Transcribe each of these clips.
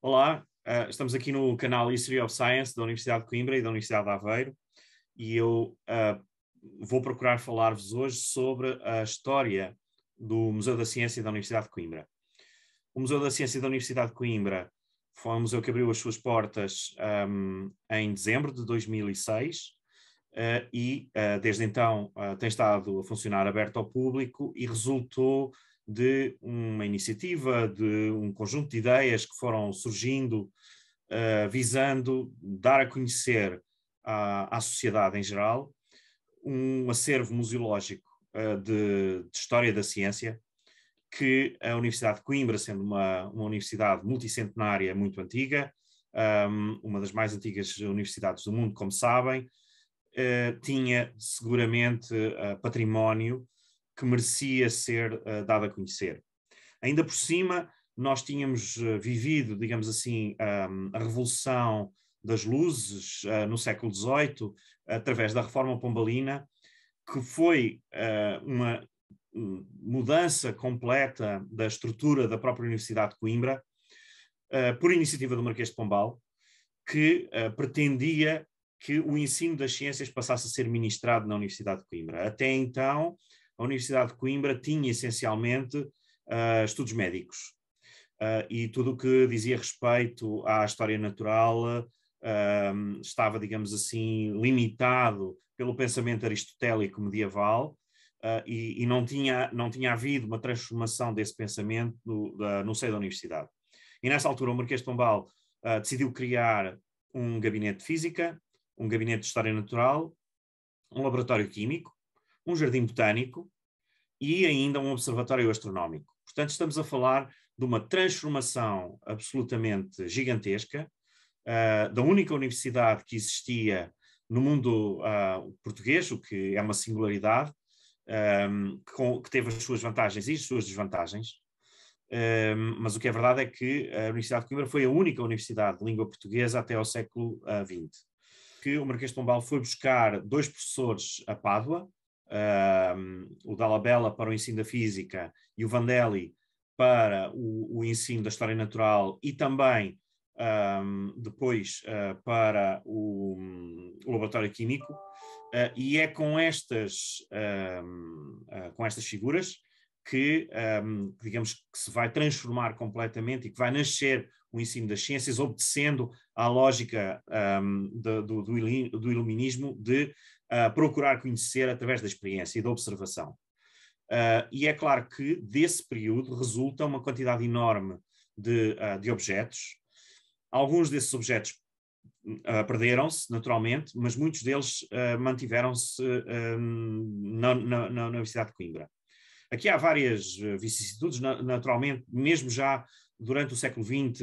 Olá, uh, estamos aqui no canal History of Science da Universidade de Coimbra e da Universidade de Aveiro e eu uh, vou procurar falar-vos hoje sobre a história do Museu da Ciência da Universidade de Coimbra. O Museu da Ciência da Universidade de Coimbra foi um museu que abriu as suas portas um, em dezembro de 2006 uh, e desde então tem estado a funcionar aberto ao público e resultou de uma iniciativa, de um conjunto de ideias que foram surgindo, uh, visando dar a conhecer à, à, sociedade em geral um acervo museológico uh, de, de, história da ciência que a Universidade de Coimbra, sendo uma, uma universidade multicentenária muito antiga, um, uma das mais antigas universidades do mundo, como sabem, uh, tinha seguramente património que merecia ser uh, dado a conhecer. Ainda por cima, nós tínhamos uh, vivido, digamos assim, um, a revolução das luzes uh, no século XVIII, através da reforma pombalina, que foi uma mudança completa da estrutura da própria Universidade de Coimbra, por iniciativa do Marquês de Pombal, que pretendia que o ensino das ciências passasse a ser ministrado na Universidade de Coimbra. Até então, a Universidade de Coimbra tinha essencialmente uh, estudos médicos. Uh, e tudo o que dizia respeito à história natural uh, estava, digamos assim, limitado pelo pensamento aristotélico medieval e, e, não, tinha, não tinha havido uma transformação desse pensamento no, no seio da universidade. E nessa altura o Marquês de Pombal decidiu criar um gabinete de física, um gabinete de história natural, um laboratório químico, um jardim botânico e ainda um observatório astronómico. Portanto, estamos a falar de uma transformação absolutamente gigantesca uh, da única universidade que existia no mundo uh, português, o que é uma singularidade, um, ah, com, que teve as suas vantagens e as suas desvantagens. Um, mas o que é verdade é que a Universidade de Coimbra foi a única universidade de língua portuguesa até ao século XX. Uh, que o Marquês de Pombal foi buscar dois professores a Pádua, o Dalla para o ensino da física e o Vandelli para o, o ensino da história natural e também um, depois uh, para o, o, laboratório químico uh, e é com estas um, uh, com estas figuras que um, digamos que se vai transformar completamente e que vai nascer o ensino das ciências obedecendo à lógica do, do, do iluminismo de uh, procurar conhecer através da experiência e da observação. Uh, e é claro que desse período resulta uma quantidade enorme de, uh, de objetos. Alguns desses objetos perderam-se, naturalmente, mas muitos deles mantiveram-se na, na, na, Universidade de Coimbra. Aqui há várias vicissitudes, naturalmente, mesmo já durante o século XX,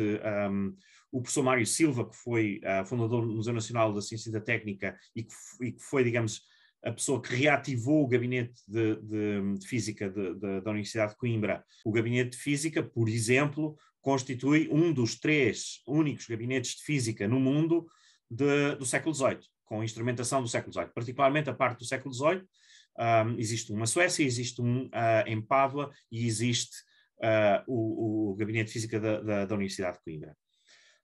um, o professor Mário Silva, que foi uh, fundador do Museu Nacional da Ciência e da Técnica e que, e que foi, digamos, a pessoa que reativou o gabinete de, de, de física de, da Universidade de Coimbra. O gabinete de física, por exemplo, constitui um dos três únicos gabinetes de física no mundo do século XVIII, com instrumentação do século XVIII, particularmente a parte do século XVIII. Um, existe um na Suécia, existe um uh, em Pádua e existe uh, o, o, gabinete de física da, da, da Universidade de Coimbra.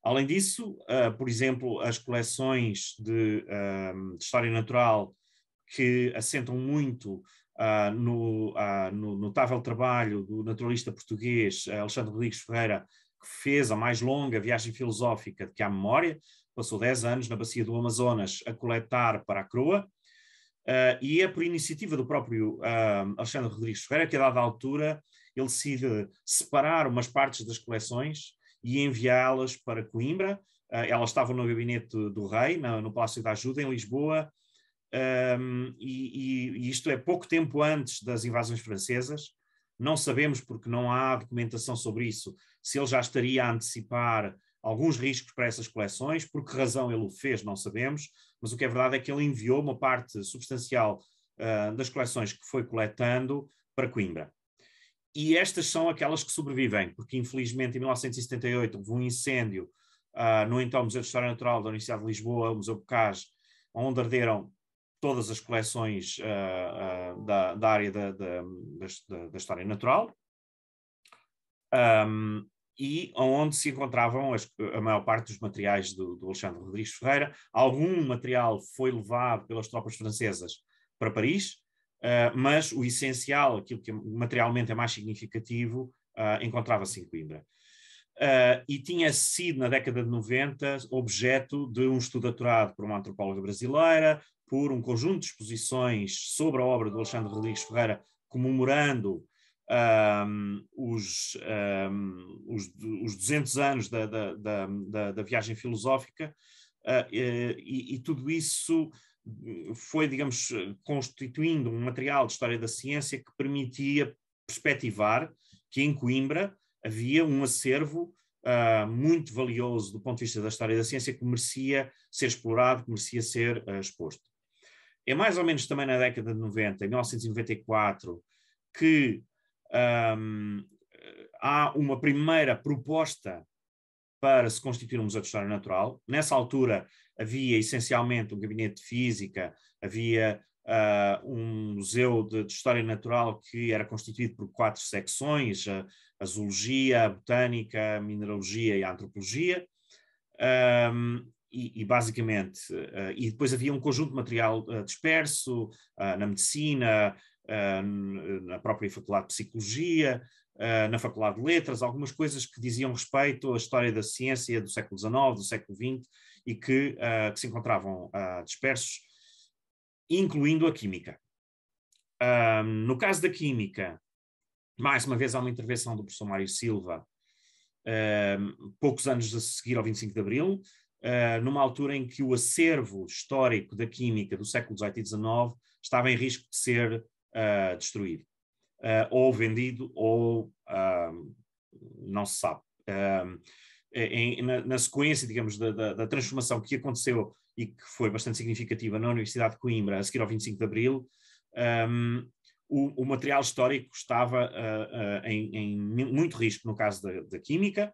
Além disso, uh, por exemplo, as coleções de, uh, de, história natural que assentam muito uh, no, no, notável trabalho do naturalista português Alexandre Rodrigues Ferreira, que fez a mais longa viagem filosófica de que há memória, passou 10 anos na bacia do Amazonas a coletar para a Croa, e é por iniciativa do próprio Alexandre Rodrigues Ferreira que, a dada altura, ele decide separar umas partes das coleções e enviá-las para Coimbra. Uh, elas estavam no gabinete do rei, no, no Palácio da Ajuda, em Lisboa, um, e, e, isto é pouco tempo antes das invasões francesas. Não sabemos, porque não há documentação sobre isso, se ele já estaria a antecipar alguns riscos para essas coleções, por que razão ele o fez, não sabemos, mas o que é verdade é que ele enviou uma parte substancial uh, das coleções que foi coletando para Coimbra. E estas são aquelas que sobrevivem, porque infelizmente em 1978 houve um incêndio uh, no então Museu de História Natural da Universidade de Lisboa, o Museu Bocage, onde arderam todas as coleções uh, uh, da, da, área da, da, da, História Natural. Um, e onde se encontravam as, a maior parte dos materiais do, do, Alexandre Rodrigues Ferreira. Algum material foi levado pelas tropas francesas para Paris, uh, mas o essencial, aquilo que materialmente é mais significativo, uh, encontrava-se em Coimbra. Uh, e tinha sido, na década de 90, objeto de um estudo aturado por uma antropóloga brasileira, por um conjunto de exposições sobre a obra do Alexandre Rodrigues Ferreira, comemorando um, os, um, os, os 200 anos da, da, da, da viagem filosófica, uh, e, e, tudo isso foi, digamos, constituindo um material de história da ciência que permitia perspectivar que em Coimbra havia um acervo uh, muito valioso do ponto de vista da história da ciência que merecia ser explorado, que merecia ser uh, exposto. É mais ou menos também na década de 90, em 1994, que um, há uma primeira proposta para se constituir um museu de história natural. Nessa altura havia essencialmente um gabinete de física, havia uh, um museu de, de, história natural que era constituído por quatro secções: a, a zoologia, a botânica, a mineralogia e a antropologia. Um, e, e, basicamente, uh, e depois havia um conjunto de material uh, disperso na medicina, na própria Faculdade de Psicologia, na Faculdade de Letras, algumas coisas que diziam respeito à história da ciência do século XIX, do século XX, e que, que se encontravam dispersos, incluindo a Química. no caso da Química, mais uma vez há uma intervenção do professor Mário Silva, poucos anos a seguir ao 25 de Abril, Uh, numa altura em que o acervo histórico da química do século XVIII e XIX estava em risco de ser uh, destruído, uh, ou vendido, ou não se sabe. Em, na, na, sequência, digamos, da, da, da, transformação que aconteceu e que foi bastante significativa na Universidade de Coimbra, a seguir ao 25 de Abril, um, o, o, material histórico estava uh, uh, em, em, muito risco no caso da, da Química,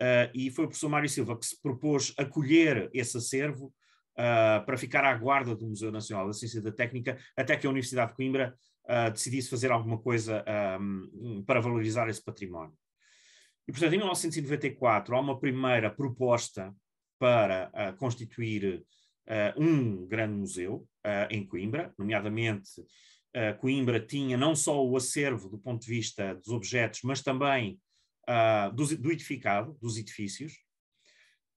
uh, e foi o professor Mário Silva que se propôs acolher esse acervo para ficar à guarda do Museu Nacional da Ciência e da Técnica, até que a Universidade de Coimbra uh, decidisse fazer alguma coisa um, para valorizar esse património. E, portanto, em 1994 há uma primeira proposta para uh, constituir uh, um grande museu em Coimbra, nomeadamente Coimbra tinha não só o acervo do ponto de vista dos objetos, mas também do, do edificado, dos edifícios,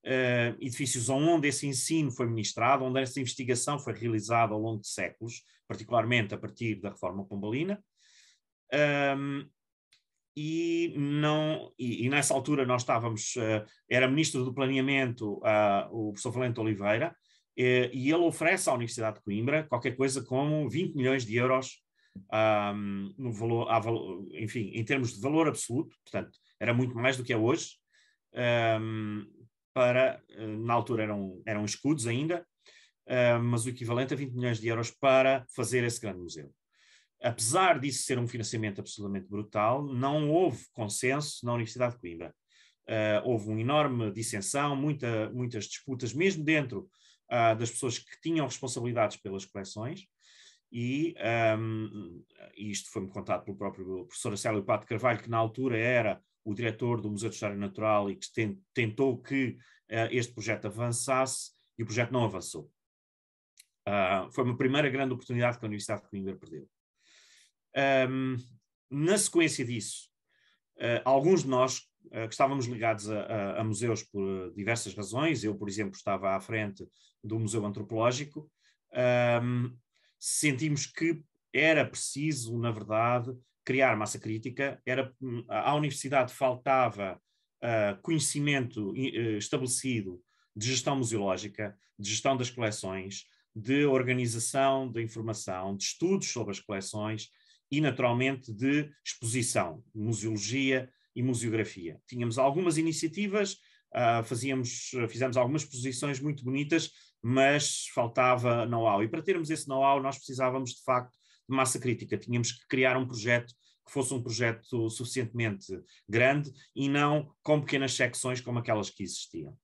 uh, edifícios onde esse ensino foi ministrado, onde essa investigação foi realizada ao longo de séculos, particularmente a partir da reforma pombalina. Um, e não e, e, nessa altura nós estávamos uh, era ministro do planeamento uh, o professor Valente Oliveira uh, e ele oferece à Universidade de Coimbra qualquer coisa como 20 milhões de euros um, no valor, enfim em termos de valor absoluto portanto era muito mais do que é hoje um, para, eh, na altura eram, eram escudos ainda, mas o equivalente a 20 milhões de euros para fazer esse grande museu. Apesar disso ser um financiamento absolutamente brutal, não houve consenso na Universidade de Coimbra. Uh, houve uma enorme dissensão, muita, muitas disputas, mesmo dentro uh, das pessoas que tinham responsabilidades pelas coleções, e um, isto foi-me contado pelo próprio professor Acélio Pato Carvalho, que na altura era o diretor do Museu de História Natural e que tentou que uh, este projeto avançasse e o projeto não avançou. Uh, foi uma primeira grande oportunidade que a Universidade de Coimbra perdeu. Um, na sequência disso, uh, alguns de nós que estávamos ligados a, a, a, museus por diversas razões, eu, por exemplo, estava à frente do Museu Antropológico, um, sentimos que era preciso, na verdade, criar massa crítica, era, à universidade faltava uh, conhecimento uh, estabelecido de gestão museológica, de gestão das coleções, de organização da informação, de estudos sobre as coleções e, naturalmente, de exposição, museologia e museografia. Tínhamos algumas iniciativas, uh, fazíamos, fizemos algumas exposições muito bonitas, mas faltava know-how. E para termos esse know-how, nós precisávamos, de facto, de massa crítica. Tínhamos que criar um projeto que fosse um projeto suficientemente grande e não com pequenas secções como aquelas que existiam.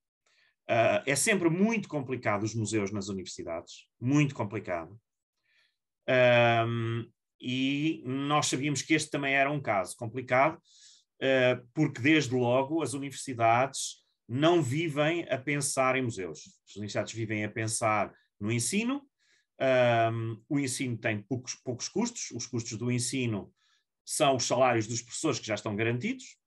Uh, é sempre muito complicado os museus nas universidades, muito complicado. Um, e nós sabíamos que este também era um caso complicado, uh, porque desde logo as universidades não vivem a pensar em museus. As universidades vivem a pensar no ensino. Um, o ensino tem poucos, poucos custos. Os custos do ensino são os salários dos professores que já estão garantidos.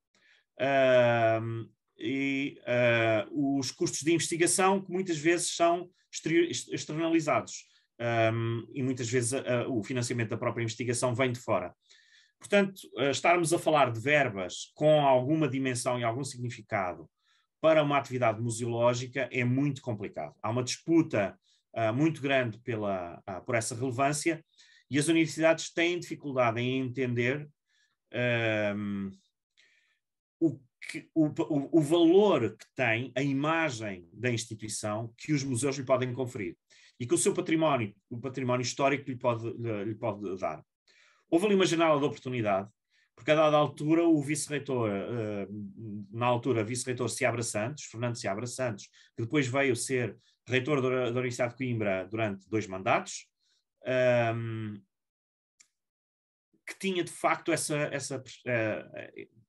Um, e uh, os custos de investigação que muitas vezes são externalizados um, e muitas vezes uh, o financiamento da própria investigação vem de fora. Portanto, uh, estarmos a falar de verbas com alguma dimensão e algum significado para uma atividade museológica é muito complicado. Há uma disputa muito grande pela, por essa relevância e as universidades têm dificuldade em entender o que, o, o, o, valor que tem a imagem da instituição que os museus lhe podem conferir e que o seu património, o património histórico lhe pode, lhe pode dar. Houve ali uma janela de oportunidade, porque a dada altura o vice-reitor, uh, na altura vice-reitor Seabra Santos, Fernando Seabra Santos, que depois veio ser reitor da, da Universidade de Coimbra durante dois mandatos, ehm, que tinha de facto essa, essa uh,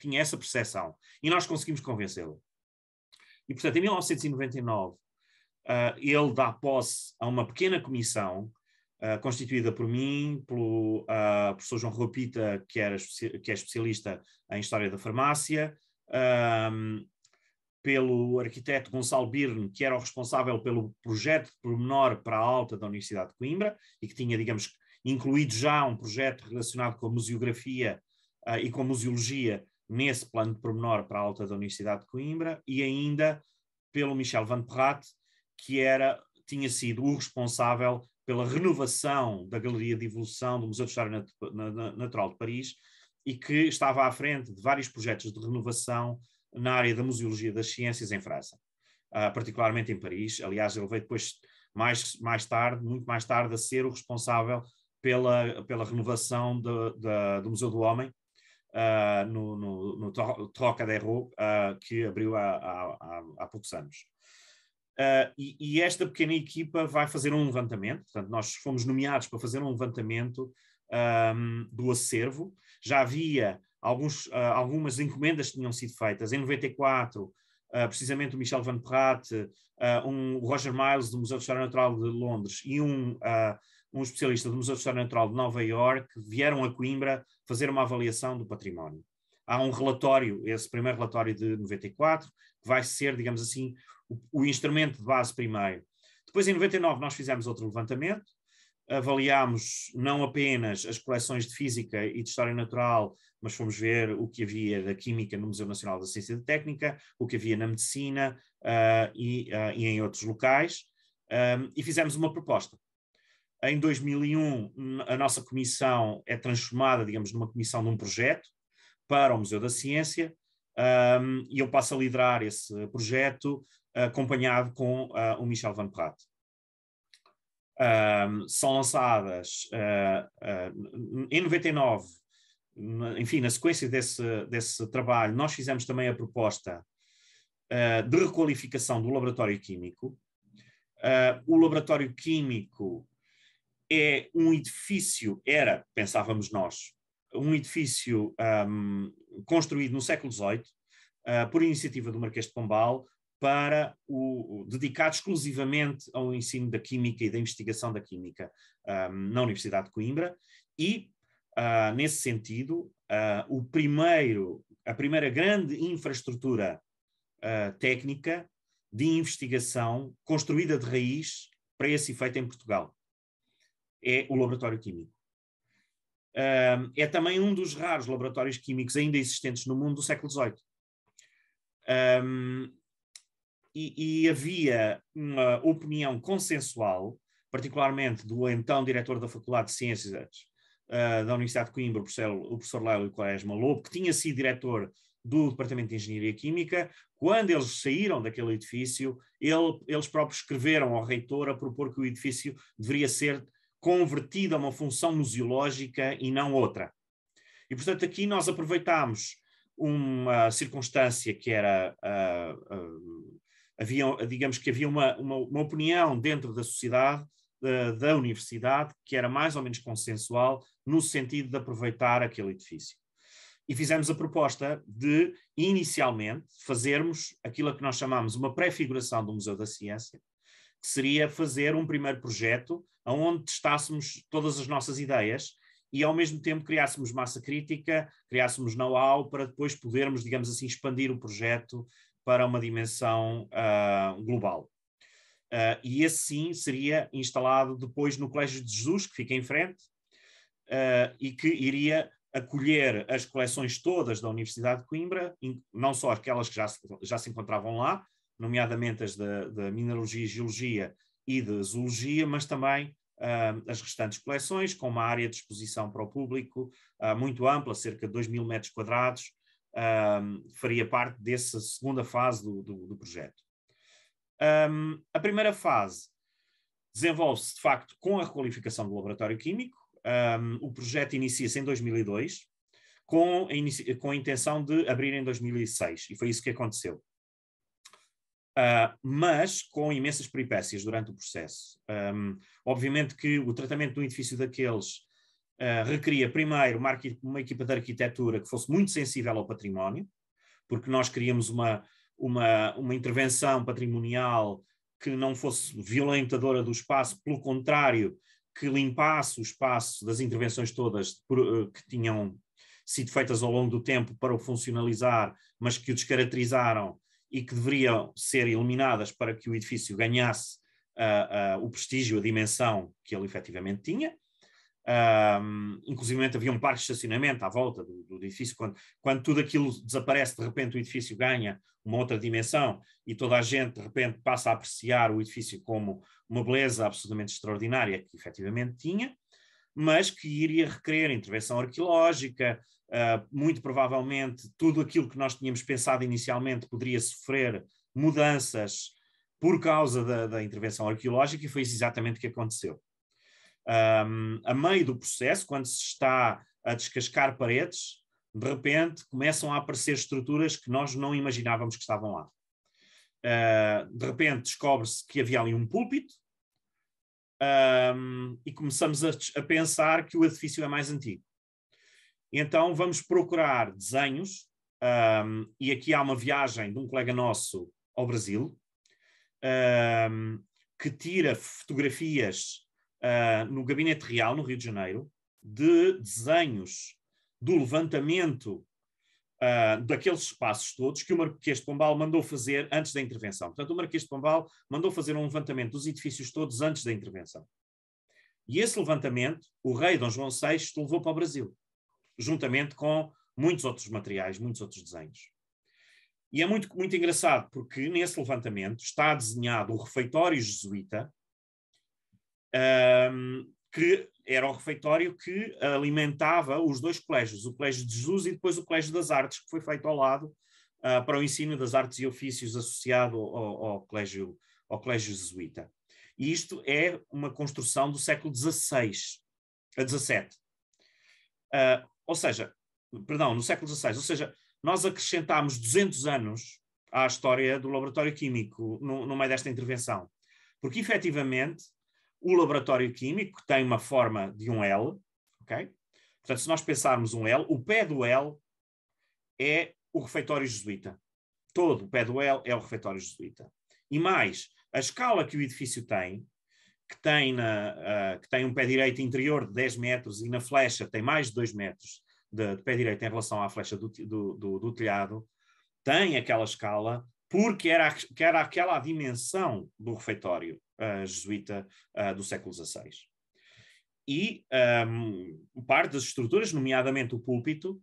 tinha essa percepção. E nós conseguimos convencê-lo. E, portanto, em 1999, uh, ah, ele dá posse a uma pequena comissão uh, constituída por mim, pelo uh, professor João Ropita, que, era, que é especialista em História da Farmácia, um, pelo arquiteto Gonçalo Birne, que era o responsável pelo projeto de pormenor para a alta da Universidade de Coimbra e que tinha, digamos, incluído já um projeto relacionado com a museografia uh, e com a museologia nesse plano de pormenor para a alta da Universidade de Coimbra e ainda pelo Michel Van Perrat, que era, tinha sido o responsável pela renovação da Galeria de Evolução do Museu de História Natural de Paris e que estava à frente de vários projetos de renovação na área da Museologia das Ciências em França, uh, particularmente em Paris. Aliás, ele veio depois, mais, mais tarde, muito mais tarde, a ser o responsável pela, pela renovação de, de, do Museu do Homem, uh, no, no, no Trocadero, uh, que abriu há, há, há, poucos anos. Uh, e, e, esta pequena equipa vai fazer um levantamento, portanto, nós fomos nomeados para fazer um levantamento um, do acervo. Já havia alguns, uh, algumas encomendas que tinham sido feitas. Em 94, uh, precisamente o Michel Van Pratt, um Roger Miles do Museu de História Natural de Londres e um um especialista do Museu de História Natural de Nova Iorque, vieram a Coimbra fazer uma avaliação do património. Há um relatório, esse primeiro relatório de 94, que vai ser, digamos assim, o, o instrumento de base primeiro. Depois, em 99, nós fizemos outro levantamento, avaliámos não apenas as coleções de Física e de História Natural, mas fomos ver o que havia da Química no Museu Nacional da Ciência e da Técnica, o que havia na Medicina uh, e, uh, e, em outros locais, um, e fizemos uma proposta. Em 2001, a nossa comissão é transformada, digamos, numa comissão de um projeto para o Museu da Ciência, um, e eu passo a liderar esse projeto acompanhado com uh, o Michel Van Pratt. Um, são lançadas uh, uh, em 99, enfim, na sequência desse, desse trabalho, nós fizemos também a proposta de requalificação do laboratório químico. o laboratório químico é um edifício, era, pensávamos nós, um edifício um, construído no século XVIII, uh, ah, por iniciativa do Marquês de Pombal, para o, dedicado exclusivamente ao ensino da química e da investigação da química um, na Universidade de Coimbra, e, uh, nesse sentido, uh, o primeiro, a primeira grande infraestrutura técnica de investigação construída de raiz para esse efeito em Portugal é o laboratório químico. É também um dos raros laboratórios químicos ainda existentes no mundo do século XVIII. Um, e, e, havia uma opinião consensual, particularmente do então diretor da Faculdade de Ciências uh, da Universidade de Coimbra, o professor, professor Lélio Quaresma Lobo, que tinha sido diretor do Departamento de Engenharia Química, quando eles saíram daquele edifício, ele, eles próprios escreveram ao reitor a propor que o edifício deveria ser convertida a uma função museológica e não outra. E, portanto, aqui nós aproveitámos uma circunstância que era. Uh, uh, havia, digamos que havia uma, uma, uma opinião dentro da sociedade, uh, da universidade, que era mais ou menos consensual, no sentido de aproveitar aquele edifício. e fizemos a proposta de, inicialmente, fazermos aquilo que nós chamamos uma pré-figuração do Museu da Ciência, que seria fazer um primeiro projeto onde testássemos todas as nossas ideias e, ao mesmo tempo, criássemos massa crítica, criássemos know-how para depois podermos, digamos assim, expandir o projeto para uma dimensão uh, global. Uh, e esse sim seria instalado depois no Colégio de Jesus, que fica em frente, uh, e que iria acolher as coleções todas da Universidade de Coimbra, não só aquelas que já, já se encontravam lá, nomeadamente as da, Mineralogia e Geologia e de Zoologia, mas também uh, as restantes coleções, com uma área de exposição para o público uh, muito ampla, cerca de 2 mil metros quadrados, uh, faria parte dessa segunda fase do, do, do projeto. Um, a primeira fase desenvolve-se, de facto, com a requalificação do laboratório químico. Um, o projeto inicia-se em 2002, com a, com a intenção de abrir em 2006, e foi isso que aconteceu. Uh, mas com imensas peripécias durante o processo. Um, obviamente que o tratamento do edifício daqueles uh, requeria, primeiro, uma, uma, equipa de arquitetura que fosse muito sensível ao património, porque nós queríamos uma, uma, uma intervenção patrimonial que não fosse violentadora do espaço, pelo contrário, que limpasse o espaço das intervenções todas uh, que tinham sido feitas ao longo do tempo para o funcionalizar, mas que o descaracterizaram e que deveriam ser eliminadas para que o edifício ganhasse uh, uh, o prestígio, a dimensão que ele efetivamente tinha. Um, inclusive havia um parque de estacionamento à volta do, do, edifício. Quando, quando tudo aquilo desaparece, de repente o edifício ganha uma outra dimensão e toda a gente de repente passa a apreciar o edifício como uma beleza absolutamente extraordinária que efetivamente tinha, mas que iria requerer intervenção arqueológica, Uh, muito provavelmente tudo aquilo que nós tínhamos pensado inicialmente poderia sofrer mudanças por causa da, da intervenção arqueológica e foi isso exatamente o que aconteceu. Um, a meio do processo, quando se está a descascar paredes, de repente começam a aparecer estruturas que nós não imaginávamos que estavam lá. Uh, de repente descobre-se que havia ali um púlpito um, e começamos a, a pensar que o edifício é mais antigo. Então vamos procurar desenhos, um, e aqui há uma viagem de um colega nosso ao Brasil, um, que tira fotografias uh, no Gabinete Real, no Rio de Janeiro, de desenhos do levantamento uh, daqueles espaços todos que o Marquês de Pombal mandou fazer antes da intervenção. Portanto, o Marquês de Pombal mandou fazer um levantamento dos edifícios todos antes da intervenção. E esse levantamento, o rei Dom João VI levou para o Brasil juntamente com muitos outros materiais, muitos outros desenhos. E é muito, muito engraçado, porque nesse levantamento está desenhado o refeitório jesuíta, um, que era o refeitório que alimentava os dois colégios, o Colégio de Jesus e depois o Colégio das Artes, que foi feito ao lado uh, para o ensino das artes e ofícios associado ao, ao, colégio, ao colégio jesuíta. E isto é uma construção do século XVI, a XVII. Uh, ou seja, perdão, no século XVI, ou seja, nós acrescentámos 200 anos à história do laboratório químico no, no meio desta intervenção. Porque, efetivamente, o laboratório químico tem uma forma de um L, ok? Portanto, se nós pensarmos um L, o pé do L é o refeitório jesuíta. Todo o pé do L é o refeitório jesuíta. E mais, a escala que o edifício tem que tem, na, uh, que tem um pé direito interior de 10 metros e na flecha tem mais de 2 metros de, de pé direito em relação à flecha do, do, do, do telhado, tem aquela escala porque era, que era aquela a dimensão do refeitório uh, jesuíta uh, do século XVI. E um, parte das estruturas, nomeadamente o púlpito,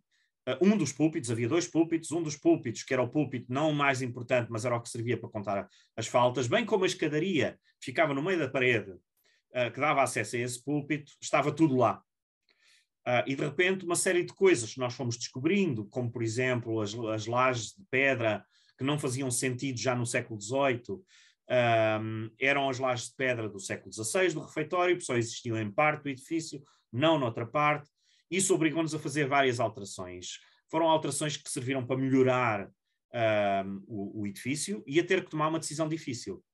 um dos púlpitos, havia dois púlpitos, um dos púlpitos, que era o púlpito não o mais importante, mas era o que servia para contar as faltas, bem como a escadaria ficava no meio da parede, uh, que dava acesso a esse púlpito, estava tudo lá. Uh, e de repente uma série de coisas que nós fomos descobrindo, como por exemplo as, as lajes de pedra que não faziam sentido já no século XVIII, um, eram as lajes de pedra do século XVI do refeitório, só existiam em parte do edifício, não noutra parte, isso obrigou-nos a fazer várias alterações. Foram alterações que serviram para melhorar uh, o, o, edifício e a ter que tomar uma decisão difícil.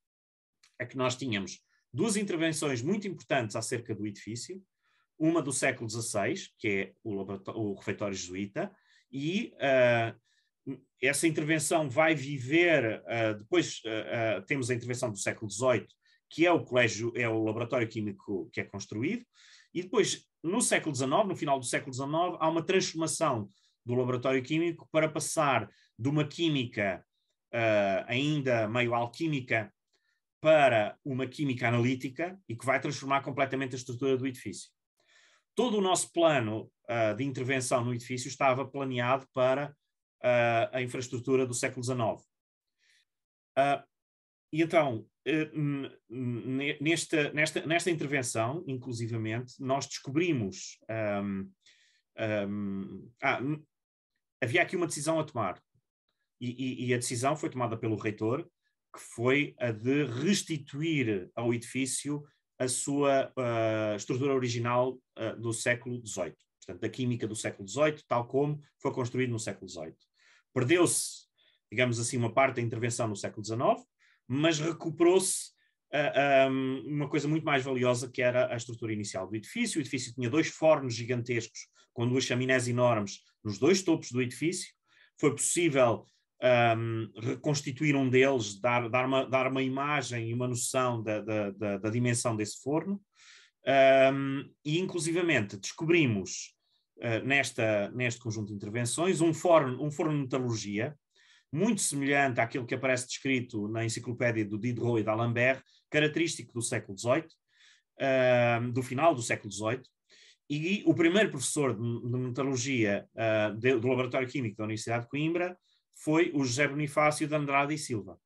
É que nós tínhamos duas intervenções muito importantes acerca do edifício, uma do século XVI, que é o, o refeitório jesuíta, e uh, essa intervenção vai viver, uh, depois uh, temos a intervenção do século XVIII, que é o colégio, é o laboratório químico que é construído, e depois, no século XIX, no final do século XIX, há uma transformação do laboratório químico para passar de uma química ainda meio alquímica para uma química analítica e que vai transformar completamente a estrutura do edifício. Todo o nosso plano uh, de intervenção no edifício estava planeado para uh, a infraestrutura do século XIX. Uh, e então, nesta, nesta, nesta intervenção, inclusivamente, nós descobrimos. Um, um, ah, havia aqui uma decisão a tomar. E, e, e, a decisão foi tomada pelo reitor, que foi a de restituir ao edifício a sua uh, estrutura original uh, do século XVIII, portanto, da química do século XVIII, tal como foi construído no século XVIII. Perdeu-se, digamos assim, uma parte da intervenção no século XIX, mas recuperou-se uh, ah, um, uma coisa muito mais valiosa, que era a estrutura inicial do edifício. O edifício tinha dois fornos gigantescos, com duas chaminés enormes nos dois topos do edifício. Foi possível um, reconstituir um deles, dar, dar, uma, dar uma imagem e uma noção da, da, da, da dimensão desse forno. Um, e, inclusivamente, descobrimos uh, nesta, neste conjunto de intervenções um forno, um forno de metalurgia, muito semelhante àquilo que aparece descrito na enciclopédia do Diderot e d'Alembert, característico do século XVIII, uh, do final do século XVIII, e o primeiro professor de, de metalurgia uh, de, do Laboratório Químico da Universidade de Coimbra foi o José Bonifácio de Andrade e Silva.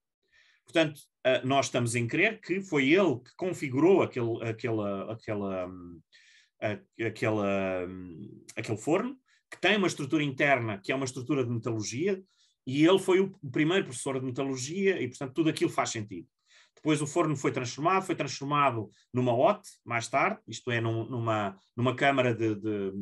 Portanto, uh, nós estamos em crer que foi ele que configurou aquele, aquele, aquele, um, aquele, um, aquele forno, que tem uma estrutura interna que é uma estrutura de metalurgia, e ele foi o primeiro professor de metalurgia, e portanto tudo aquilo faz sentido. Depois o forno foi transformado, foi transformado numa OT, mais tarde, isto é, num, numa, numa câmara de, de,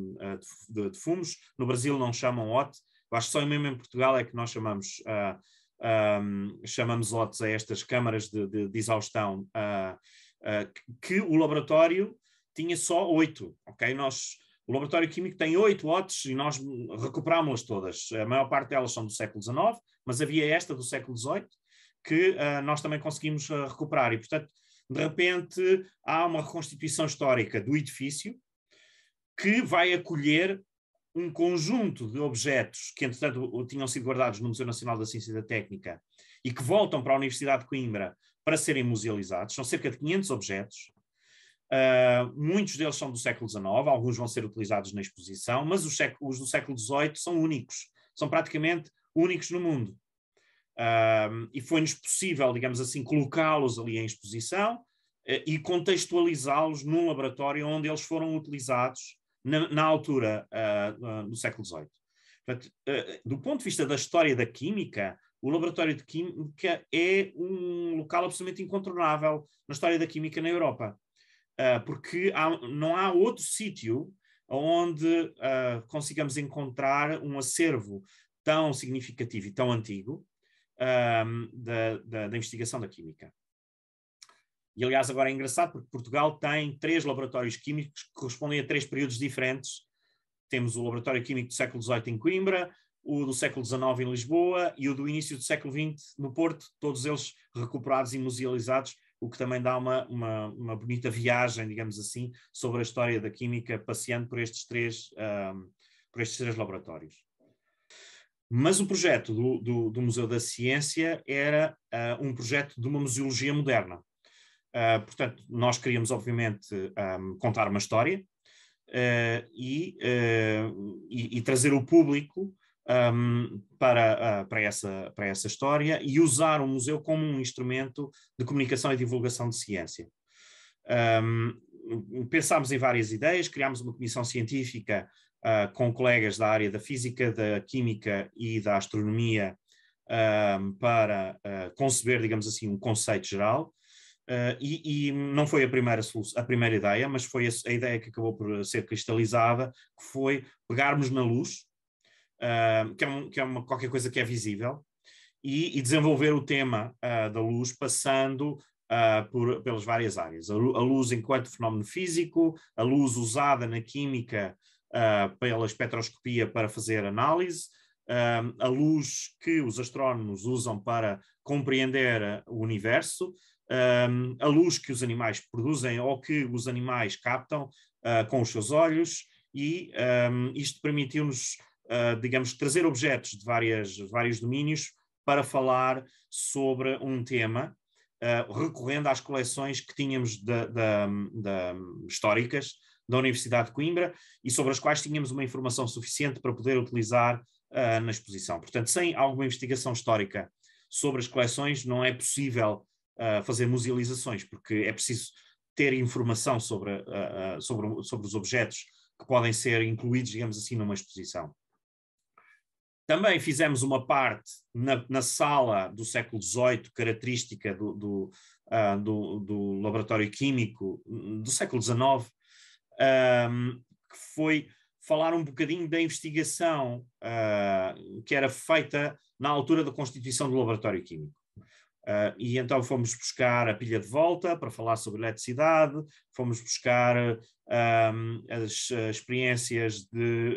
de, de, fumos. No Brasil não chamam OT, acho que só mesmo em Portugal é que nós chamamos, uh, ah, um, chamamos OTs a estas câmaras de exaustão, uh, uh, que o laboratório tinha só oito, ok? Nós, o laboratório químico tem oito OTs e nós recuperámos-las todas. A maior parte delas são do século XIX, mas havia esta do século XVIII que uh, nós também conseguimos uh, recuperar. E, portanto, de repente, há uma reconstituição histórica do edifício que vai acolher um conjunto de objetos que, entretanto, tinham sido guardados no Museu Nacional da Ciência e da Técnica e que voltam para a Universidade de Coimbra para serem musealizados. São cerca de 500 objetos. Uh, muitos deles são do século XIX, alguns vão ser utilizados na exposição, mas os, os do século XVIII são únicos, são praticamente únicos no mundo. Uh, e foi-nos possível, digamos assim, colocá-los ali em exposição uh, e contextualizá-los num laboratório onde eles foram utilizados na, na altura do século XVIII. Portanto, do ponto de vista da história da química, o laboratório de química é um local absolutamente incontornável na história da química na Europa, uh, porque há, não há outro sítio onde consigamos encontrar um acervo tão significativo e tão antigo da, da, da investigação da química. E, aliás, agora é engraçado porque Portugal tem três laboratórios químicos que correspondem a três períodos diferentes. Temos o Laboratório Químico do século XVIII em Coimbra, o do século XIX em Lisboa e o do início do século XX no Porto, todos eles recuperados e musealizados, o que também dá uma, uma, uma bonita viagem, digamos assim, sobre a história da química, passeando por estes três, um, por estes três laboratórios. Mas o projeto do, do, do Museu da Ciência era uh, um projeto de uma museologia moderna. Uh, portanto, nós queríamos, obviamente, um, contar uma história uh, e, e, e, trazer o público um, para, para, essa, para essa história e usar o museu como um instrumento de comunicação e divulgação de ciência. Um, pensámos em várias ideias, criámos uma comissão científica com colegas da área da física, da química e da astronomia para conceber, digamos assim, um conceito geral. Uh, e, e, não foi a primeira, a primeira ideia, mas foi a, a, ideia que acabou por ser cristalizada, que foi pegarmos na luz, uh, que, é um, que, é uma, qualquer coisa que é visível, e, e desenvolver o tema uh, da luz passando por, pelas várias áreas. A, luz enquanto fenómeno físico, a luz usada na química uh, pela espectroscopia para fazer análise, uh, a luz que os astrónomos usam para compreender o universo, uh, a luz que os animais produzem ou que os animais captam com os seus olhos, e um, isto permitiu-nos, digamos, trazer objetos de várias, vários domínios para falar sobre um tema uh, recorrendo às coleções que tínhamos de, de, de, históricas da Universidade de Coimbra e sobre as quais tínhamos uma informação suficiente para poder utilizar uh, na exposição. Portanto, sem alguma investigação histórica sobre as coleções, não é possível uh, fazer musealizações, porque é preciso ter informação sobre, sobre, sobre os objetos que podem ser incluídos, digamos assim, numa exposição. Também fizemos uma parte na, na sala do século XVIII, característica do, do, uh, do, do, laboratório químico do século XIX, um, que foi falar um bocadinho da investigação uh, que era feita na altura da constituição do laboratório químico. Uh, e então fomos buscar a pilha de volta para falar sobre eletricidade, fomos buscar um, as, as, experiências de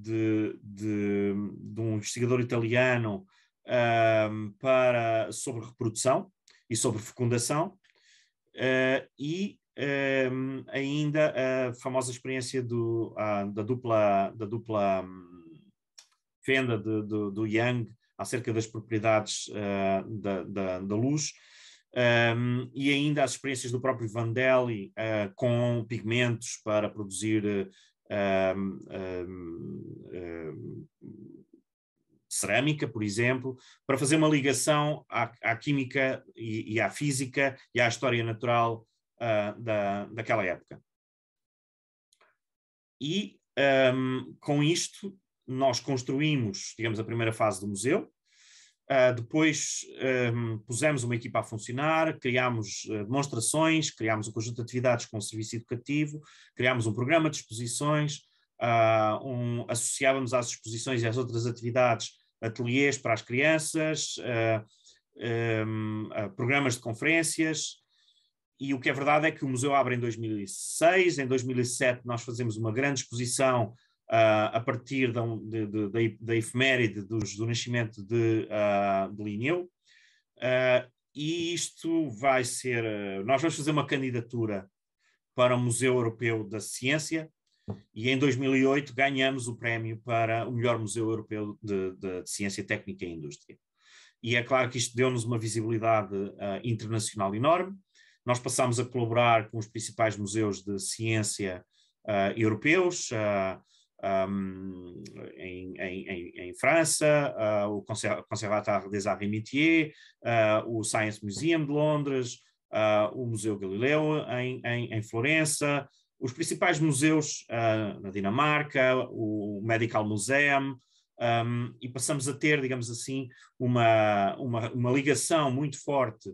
de, de, de, um investigador italiano para, sobre reprodução e sobre fecundação, uh, e ainda a famosa experiência do, uh, da dupla, da dupla um, fenda de, do Young acerca das propriedades uh, da, da, da, luz, um, e ainda as experiências do próprio Vandelli uh, com pigmentos para produzir um, um, cerâmica, por exemplo, para fazer uma ligação à, à química e, e, à física e à história natural uh, da, daquela época. E um, com isto nós construímos, digamos, a primeira fase do museu, Uh, depois um, pusemos uma equipa a funcionar, criámos uh, demonstrações, criámos um conjunto de atividades com o serviço educativo, criámos um programa de exposições, uh, um, associávamos às exposições e às outras atividades ateliês para as crianças, um, programas de conferências, e o que é verdade é que o museu abre em 2006, em 2007 nós fazemos uma grande exposição uh, a partir da, de, de, da efeméride dos, do nascimento de, uh, de Linneu. Uh, e isto vai ser. Nós vamos fazer uma candidatura para o Museu Europeu da Ciência e em 2008 ganhamos o prémio para o melhor Museu Europeu de, de, de Ciência Técnica e Indústria. E é claro que isto deu-nos uma visibilidade uh, internacional enorme. Nós passamos a colaborar com os principais museus de ciência uh, europeus, uh, um, em, em, em, França, uh, o Conservatoire des Arts et Métiers, uh, o Science Museum de Londres, uh, o Museu Galileu em, em, Florença, os principais museus na Dinamarca, o Medical Museum, um, e passamos a ter, digamos assim, uma, uma, uma ligação muito forte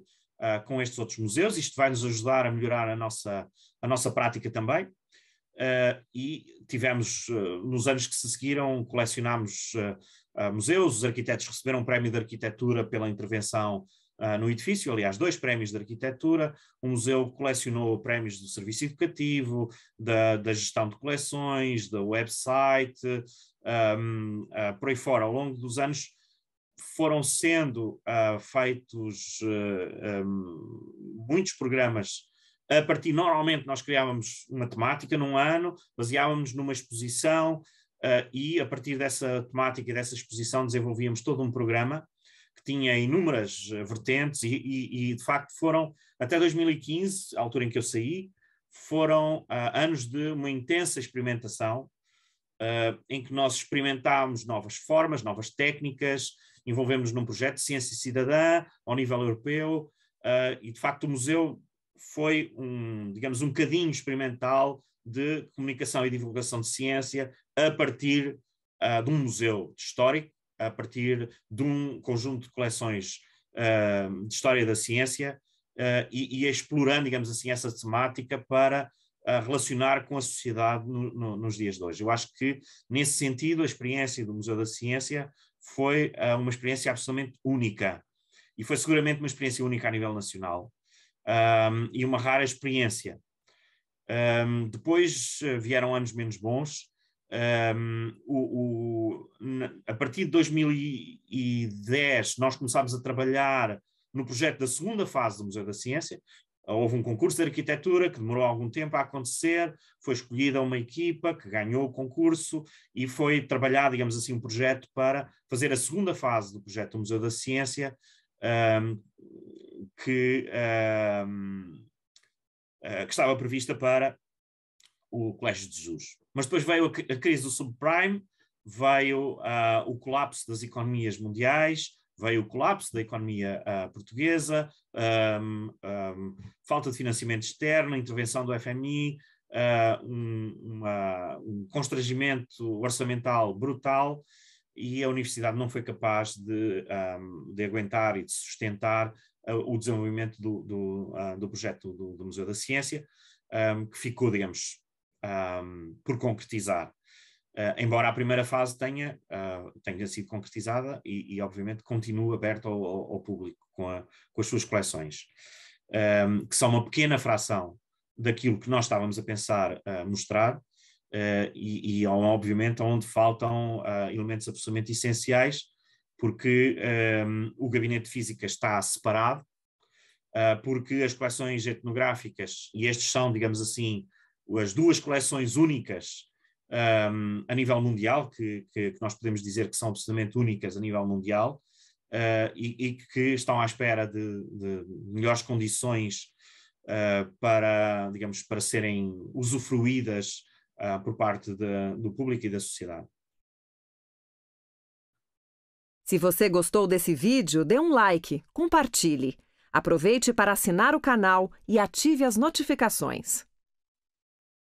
com estes outros museus. Isto vai nos ajudar a melhorar a nossa, a nossa prática também. Uh, e tivemos, uh, nos anos que se seguiram, colecionámos uh, museus, os arquitetos receberam um prémio de arquitetura pela intervenção no edifício, aliás, dois prémios de arquitetura, o museu colecionou prémios do serviço educativo, da, da gestão de coleções, da website, um, por aí fora, ao longo dos anos foram sendo feitos um, muitos programas a partir, normalmente, nós criávamos uma temática num ano, baseávamos numa exposição uh, e, a partir dessa temática e dessa exposição, desenvolvíamos todo um programa que tinha inúmeras uh, vertentes e, e, e, de facto, foram, até 2015, a altura em que eu saí, foram uh, anos de uma intensa experimentação, em que nós experimentámos novas formas, novas técnicas, envolvemos num projeto de ciência cidadã ao nível europeu, e de facto o museu foi um, digamos, um bocadinho experimental de comunicação e divulgação de ciência a partir uh, de um museu histórico, a partir de um conjunto de coleções uh, de história da ciência uh, e, e, explorando, digamos assim, essa temática para relacionar com a sociedade no, no, nos dias de hoje. Eu acho que, nesse sentido, a experiência do Museu da Ciência foi uma experiência absolutamente única e foi seguramente uma experiência única a nível nacional um, e uma rara experiência. Um, depois vieram anos menos bons. Um, o, o, a partir de 2010, nós começámos a trabalhar no projeto da segunda fase do Museu da Ciência. Houve um concurso de arquitetura que demorou algum tempo a acontecer, foi escolhida uma equipa que ganhou o concurso e foi trabalhado, digamos assim, um projeto para fazer a segunda fase do projeto do Museu da Ciência, um, que, um, uh, que estava prevista para o Colégio de Jesus. Mas depois veio a, crise do subprime, veio uh, o colapso das economias mundiais, veio o colapso da economia uh, portuguesa, um, um, falta de financiamento externo, intervenção do FMI, uh, um, uma, um constrangimento orçamental brutal e a universidade não foi capaz de, de aguentar e de sustentar o desenvolvimento do, do, do projeto do, do, Museu da Ciência, que ficou, digamos, por concretizar. Uh, embora a primeira fase tenha, uh, tenha sido concretizada e, e obviamente, continue aberto ao, ao, ao público com, a, com, as suas coleções, um, que são uma pequena fração daquilo que nós estávamos a pensar uh, mostrar, e, e, obviamente, onde faltam elementos absolutamente essenciais, porque um, o gabinete de física está separado, porque as coleções etnográficas, e estes são, digamos assim, as duas coleções únicas um, a nível mundial, que, que, que, nós podemos dizer que são absolutamente únicas a nível mundial, uh, e, e, que estão à espera de, de melhores condições uh, para, digamos, para serem usufruídas uh, por parte de, do público e da sociedade. Se você gostou desse vídeo, dê um like, compartilhe. Aproveite para assinar o canal e ative as notificações.